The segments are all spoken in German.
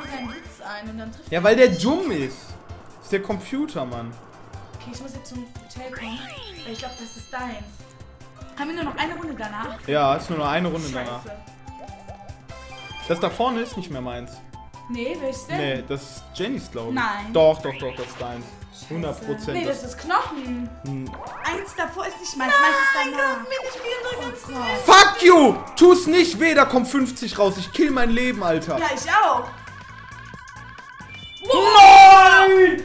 erstmal seinen Witz ein und dann trifft Ja, weil der dumm ist. Das ist der Computer, Mann. Okay, ich muss jetzt zum Hotel kommen, weil ich glaube, das ist deins. Haben wir nur noch eine Runde danach? Ja, ist nur noch eine Runde danach. Scheiße. Das da vorne ist nicht mehr meins. Nee, welches denn? Nee, das ist Jennys, glaube ich. Nein. Doch, doch, doch, das ist deins. 100 Nee, Prozent. das ist Knochen. Hm. Eins davor ist nicht meins, meins ist danach. Oh Gott. Fuck you! Tu's nicht weh, da kommt 50 raus. Ich kill mein Leben, Alter. Ja, ich auch. Nein!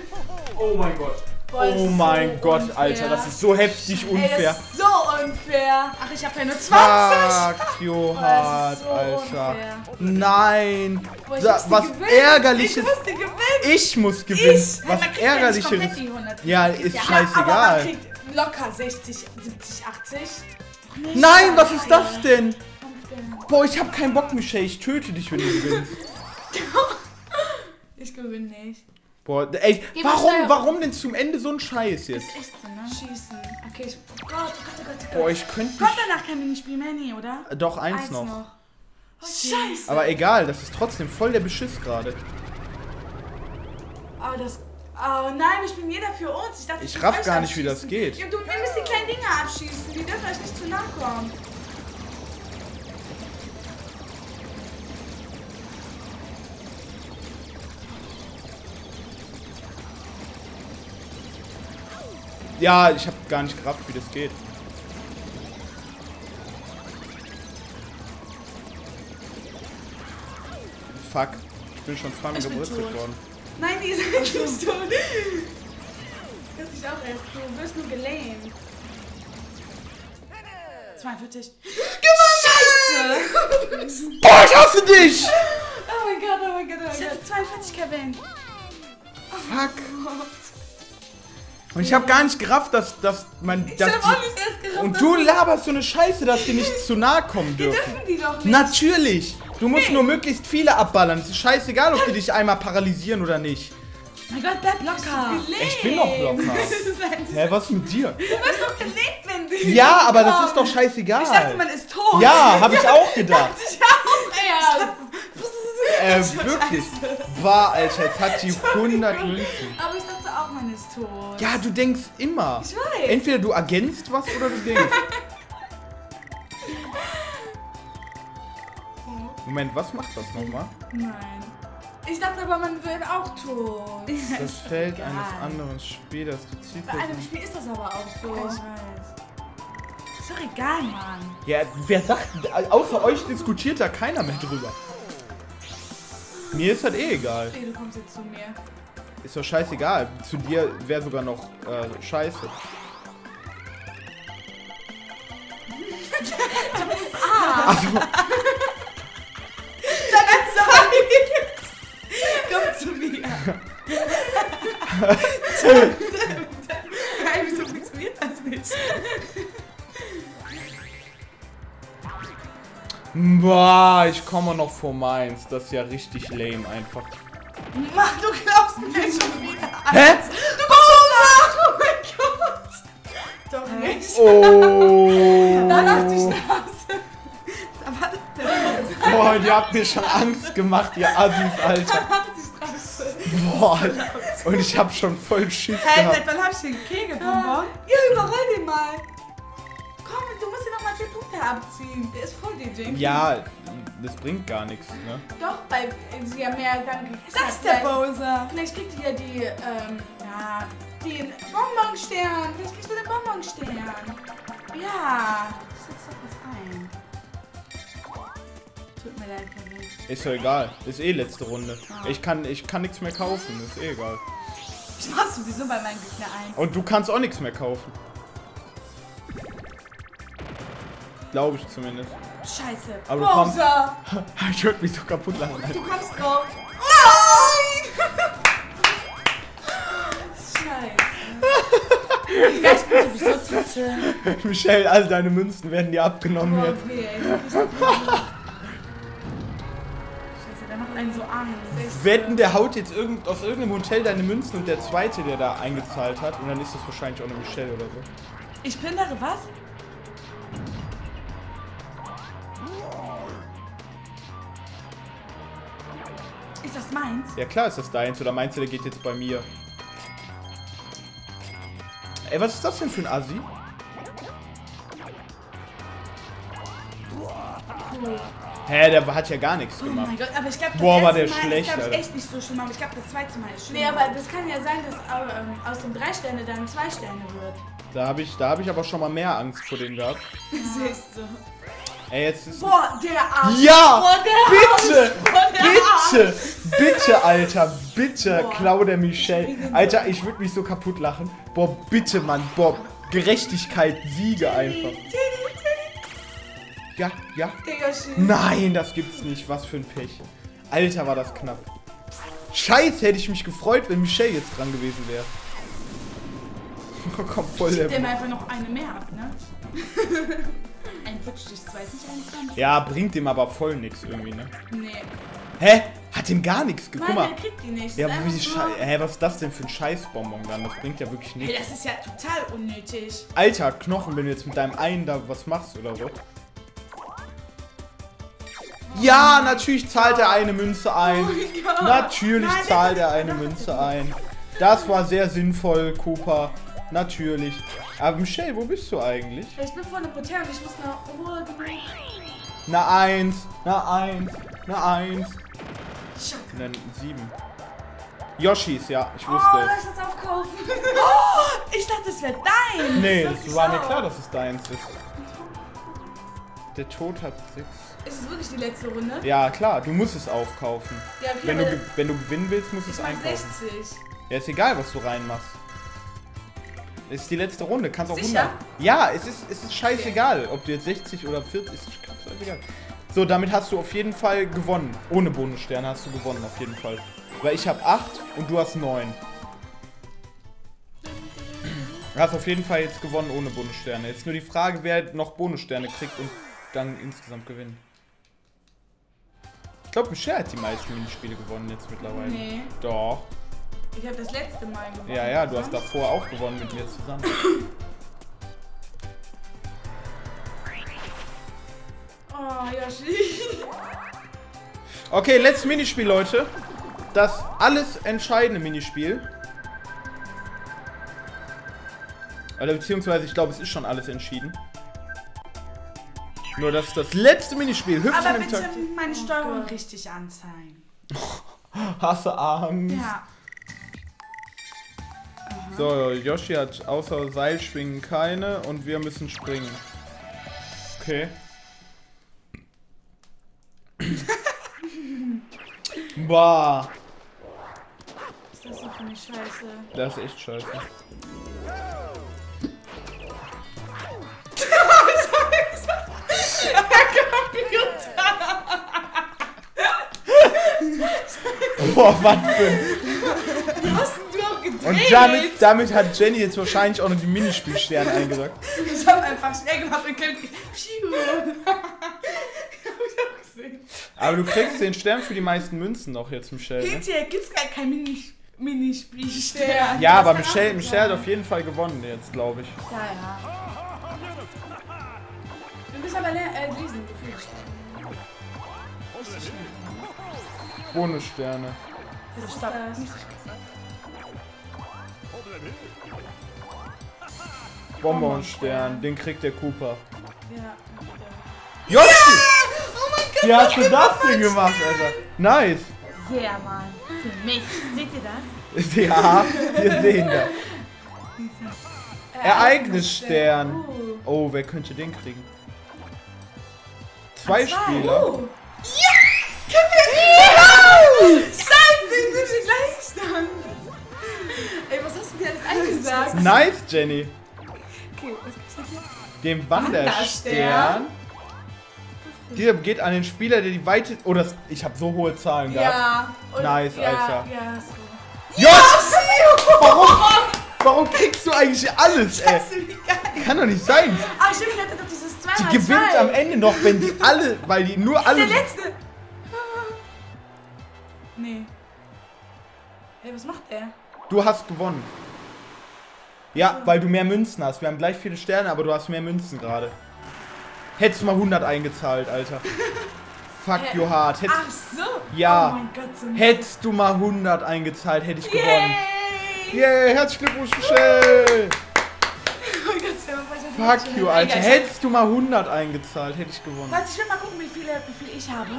Oh mein Gott. Boah, Oh ist mein so Gott, unfair. Alter, das ist so heftig Ey, unfair. das ist so unfair. Ach, ich habe ja nur 20. Fuck ist so Alter. unfair. Nein. Boah, ich Da, musste was gewinnen. ärgerliches. Ich musste gewinnen. Ich muss gewinnen. Ich. Was Man kriegt ärgerliches. Ja, nicht komplett die 100. Ja, ist Aber scheißegal. man kriegt locker 60, 70, 80. Ach, nicht Nein, was ist das denn? Boah, ich hab keinen Bock, Michelle. Ich töte dich, wenn du gewinnst. Ich gewinne nicht. Boah, ey, warum, warum denn zum Ende so ein Scheiß jetzt? Echt so, ne? Schießen. Okay, ich. Oh Gott, oh Gott, oh Gott, oh Gott. Boah, ich könnte Kommt nicht. danach kein Minispiel mehr? Nee, oder? Doch, eins, noch. Oh, Scheiße. Aber egal, das ist trotzdem voll der Beschiss gerade. Oh, das. Oh nein, wir spielen jeder für uns. Ich, dachte, Ich muss raff gar nicht, wie das geht. Ja, du, ihr müsst die kleinen Dinger abschießen. Die dürfen euch nicht zu nahe kommen. Ja, ich hab gar nicht gerafft, wie das geht. Fuck. Ich bin schon zweimal Ich gebrüstet worden. Nein, die sind nicht tot. Das ist auch erst. Du wirst nur gelähmt. 42. Scheiße! Boah, ich hasse dich! Oh mein Gott, oh mein Gott, oh mein Gott. 42 Kevin. Fuck. Und ich hab gar nicht gerafft, dass, dass man. Ich Dass hab auch die, nicht erst gerafft. und du laberst so eine Scheiße, dass die nicht zu nahe kommen die dürfen. dürfen die doch nicht. Natürlich! Du musst nur möglichst viele abballern. Es ist scheißegal, ob die dich einmal paralysieren oder nicht. mein Gott, bleib locker. Ich bin doch locker. Hä, was ist mit dir? Du wirst doch gelebt, wenn du. Ja, aber das ist doch scheißegal. Ich dachte, man ist tot. Ja, hab ich auch gedacht. Ich auch erst. Äh, wirklich. War, Alter, jetzt hat die 100 Münzen. Aber ich Ja, du denkst immer. Ich weiß. Entweder du ergänzt was oder du denkst. Moment, was macht das nochmal? Nein. Ich dachte aber, man wird auch tot. Das Feld egal. eines anderen Spielers. Die Bei einem. Spiel ist das aber auch so. Ich weiß. Ist doch egal, Mann. Ja, wer sagt, außer euch diskutiert da keiner mehr drüber. Mir ist das eh egal. Nee, du kommst jetzt zu mir. Ist doch scheißegal. Zu dir wäre sogar noch äh, scheiße. Also, Komm zu mir. Hey, wieso funktioniert das nicht? boah, ich komme noch vor Mainz. Das ist ja richtig lame einfach. Mann, du glaubst mir schon wieder an. Hä? Du kommst Oh mein Gott. Doch nicht. Oh. Danach die Straße. Aber Boah, ihr habt mir schon Angst gemacht, ihr Assis, Alter. Boah. Und ich hab schon voll Schiss Hey, gehabt. seit wann hab ich den Kegelbonbon? Ja, überroll den mal. Abziehen. Der ist voll die Ding. Ja, das bringt gar nichts, ne? Doch, weil sie ja mehr dann gekriegt Das ist der Bowser. Vielleicht kriegt ihr ja die, ähm, ja, den Bonbonstern. Vielleicht kriegst du den Bonbonstern. Ja. Setz doch was ein. Tut mir leid, Kevin. Ist doch egal. Ist eh letzte Runde. Ich kann, ich kann nichts mehr kaufen. Ist eh egal. Ich mach sowieso bei meinem Gegner ein. Und du kannst auch nichts mehr kaufen. Glaube ich zumindest. Scheiße. Aber du kommst- Bowser. Ich würde mich so kaputt lachen. Du kommst drauf. Nein! Scheiße. Ich bin sowieso Tüte. Michelle, all deine Münzen werden dir abgenommen Boah, jetzt. ey. Scheiße, der macht einen so Angst. Echt. Wetten, der haut jetzt irgend, aus irgendeinem Hotel deine Münzen und der zweite, der da eingezahlt hat. Und dann ist das wahrscheinlich auch eine Michelle oder so. Ich plündere was? Ist das meins? Ja klar ist das deins, oder meinst du, der geht jetzt bei mir? Ey, was ist das denn für ein Assi? Cool. Hä, der hat ja gar nichts Oh gemacht. mein Gott, aber ich glaube, das Boah, war der Mal schlecht, ist, glaub echt nicht so schlimm, aber ich glaube, das zweite Mal ist schlimm. Nee, aber das kann ja sein, dass ähm, aus dem drei Sterne dann zwei Sterne wird. Da habe ich, da hab ich aber schon mal mehr Angst vor denen gehabt. Siehst du. Ey, jetzt ist... Boah, der Arsch. Ja! Boah, der Bitte! Boah, der Bitte! Bitte, Alter! Bitte, Boah. Claudia Michel. Alter, ich würde mich so kaputt lachen. Boah, bitte, Mann. Boah, Gerechtigkeit siege einfach. Ja, ja. Nein, das gibt's nicht. Was für ein Pech. Alter, war das knapp. Scheiße, hätte ich mich gefreut, wenn Michelle jetzt dran gewesen wäre. Komm, voll Zieht der... dem einfach noch eine mehr ab, ne? 41, 20, 21? Ja, bringt dem aber voll nix irgendwie, ne? Nee. Hä? Hat dem gar nichts. ge- Guck kriegt die nicht. Ja, Das ist wie einfach Schei nur- Hä, was ist das denn für ein Scheißbonbon dann? Das bringt ja wirklich Hey, nichts. das ist ja total unnötig. Alter, Knochen, wenn du jetzt mit deinem einen da was machst oder so. Ja, natürlich zahlt er eine Münze ein. Natürlich Nein, zahlt er eine Münze ein. Das war sehr sinnvoll, Cooper. Natürlich. Aber Michelle, wo bist du eigentlich? Ich bin vorne Portier und ich muss nach Ruhe. Na eins, na eins, na eins. Dann sieben. Yoshis, ja, ich Oh, wusste lass es. das aufkaufen. Oh, ich dachte, es wäre dein. Nee, das ich war mir klar, dass es deins ist. Der Tod hat sechs. Ist es wirklich die letzte Runde? Ja, klar, du musst es aufkaufen. Ja, okay, Wenn du, wenn du gewinnen willst, musst du es einkaufen. 60. Ja, ist egal, was du reinmachst. Ist die letzte Runde, kannst auch Sicher? 100. Ja, es ist, es ist scheißegal, ob du jetzt 60 oder 40, ist scheißegal. So, damit hast du auf jeden Fall gewonnen. Ohne Bonussterne hast du gewonnen, auf jeden Fall. Weil ich habe 8 und du hast 9. Du hast auf jeden Fall jetzt gewonnen ohne Bonussterne. Jetzt nur die Frage, wer noch Bonussterne kriegt und dann insgesamt gewinnt. Ich glaube, Michelle hat die meisten Minispiele gewonnen jetzt mittlerweile. Nee, Doch. ich habe das letzte Mal gewonnen. Ja, ja, du hast davor auch gewonnen mit mir zusammen. Oh, Yoshi. Okay, letztes Minispiel, Leute. Das alles entscheidende Minispiel. Oder beziehungsweise, ich glaube, es ist schon alles entschieden. Nur das ist das letzte Minispiel. Hüpfen Aber bitte meine Steuerung Gott. richtig anzeigen. Hasse Angst. Ja. So, Yoshi hat außer Seilschwingen keine und wir müssen springen. Okay. Boah, Was ist das denn für eine Scheiße? das ist echt scheiße. Boah, was für ein... Hast du auch gedreht? Und damit, damit hat Jenny jetzt wahrscheinlich auch noch die Minispielsterne eingesagt. Ich hab einfach schnell gemacht und kämpft. Piu. hab ich auch gesehen. Aber du kriegst den Stern für die meisten Münzen noch jetzt, Michelle. Ne? Hinterher gibt's gar kein Mini Minispielstern. Ja, aber Michelle, Michelle hat auf jeden Fall gewonnen jetzt, glaube ich. Ja, ja. Du bist aber le- äh, gefühlt. Bonussterne. Das ist das? Bonbonstern, den kriegt der Cooper. Ja. Yoshi! Gott. Wie hast du das denn gemacht, Alter? Nice! Ja, Mann. Für mich. Seht ihr das? Ja, wir sehen das. Ereignisstern. Uh. Oh, wer könnte den kriegen? Zwei Spieler. Oh. Ja! Können wir... Scheiße, sind wir gleich dann. Ey, was hast du dir alles eingesagt? Nice, Jenny. Okay, was gibt's denn hier? Den Wanderstern. Wanderstern. Dieser geht an den Spieler, der die weite... Oh, das... Ich habe so hohe Zahlen gehabt. Ja. und- Nice, ja, Alter. Ja, so. Yoshi! Warum, warum kriegst du eigentlich alles, ey? Scheiße, wie geil. Kann doch nicht sein. Ah, ich hatte doch dieses Die zweimal gewinnt zwei. am Ende noch, wenn die alle... Weil die nur alle... Der letzte. Nee. Ey, was macht der? Du hast gewonnen. Ja, weil du mehr Münzen hast. Wir haben gleich viele Sterne, aber du hast mehr Münzen gerade. Hättest du mal 100 eingezahlt, Alter. Fuck Hä? you hard. Hättest, Ach so. Ja. Oh mein Gott, so Hättest du mal 100 eingezahlt, hätte ich gewonnen. Yay! Yay, herzlichen Glückwunsch, Michelle. Oh mein Gott, Fuck you, Alter. Hättest du mal 100 eingezahlt, hätte ich gewonnen. Warte, ich will mal gucken, wie viele, wie viel ich habe.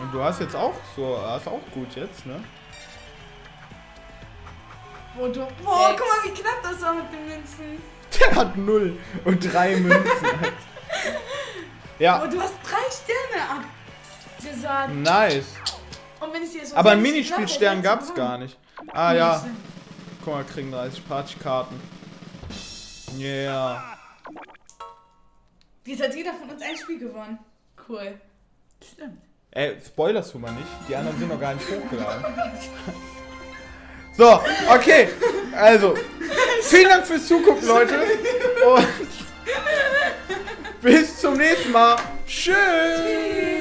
Und du hast jetzt auch so, hast auch gut jetzt, ne? Wo du. Boah, guck mal, wie knapp das war mit den Münzen. Der hat 0 und 3 Münzen. Oh, ja, du hast drei Sterne abgesagt. nice. Und wenn ich dir so Aber einen Minispielstern gab's glaub, gar nicht. Ah ja, guck mal, kriegen 30 Partykarten. Yeah. Jetzt hat jeder von uns ein Spiel gewonnen. Cool. Stimmt. Ey, spoilerst du mal nicht? Die anderen sind noch gar nicht hochgeladen. So, okay. Also, vielen Dank fürs Zugucken, Leute. Und bis zum nächsten Mal. Tschüss.